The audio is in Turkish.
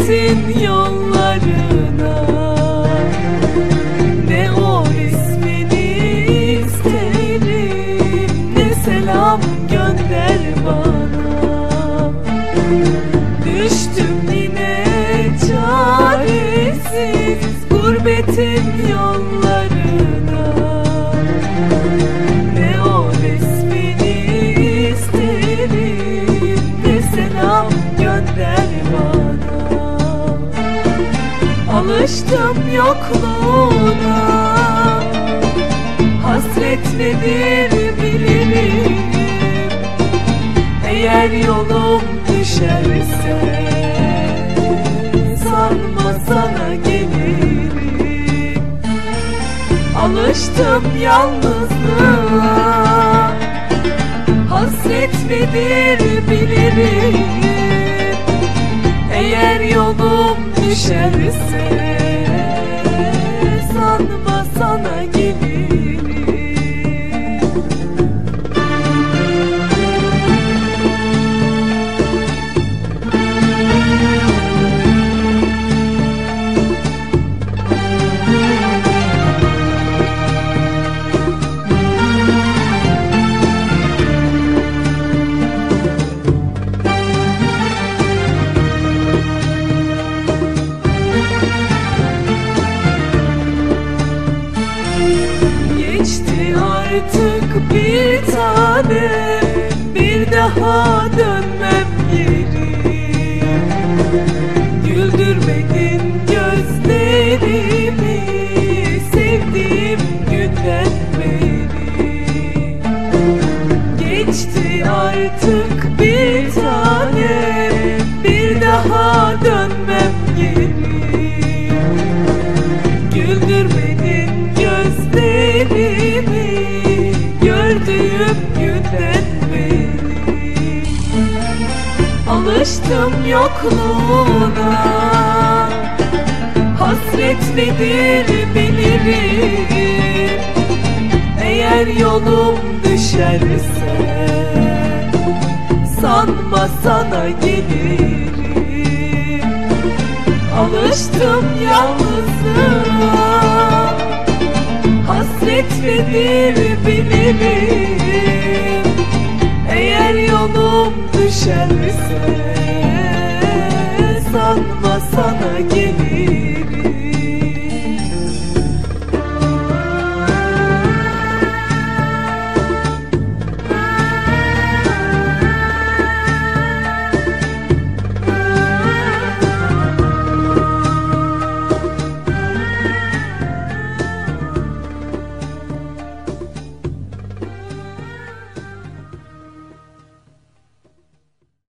hasretin yollarına. Ne o ismini isterim ne selam gönder bana. Alıştım yokluğuna. Hasret nedir bilirim Eğer yolum düşerse Sanma sana gelirim Alıştım yalnızlığa. Hasret nedir bilirim Eğer yolum düşerse artık bir tane Bir daha dönmem Alıştım yokluğuna. Hasret nedir bilirim Eğer yolum düşerse Sanma sana gelirim. Alıştım yalnızlığa. Hasret nedir bilirim Eğer yolum düşerse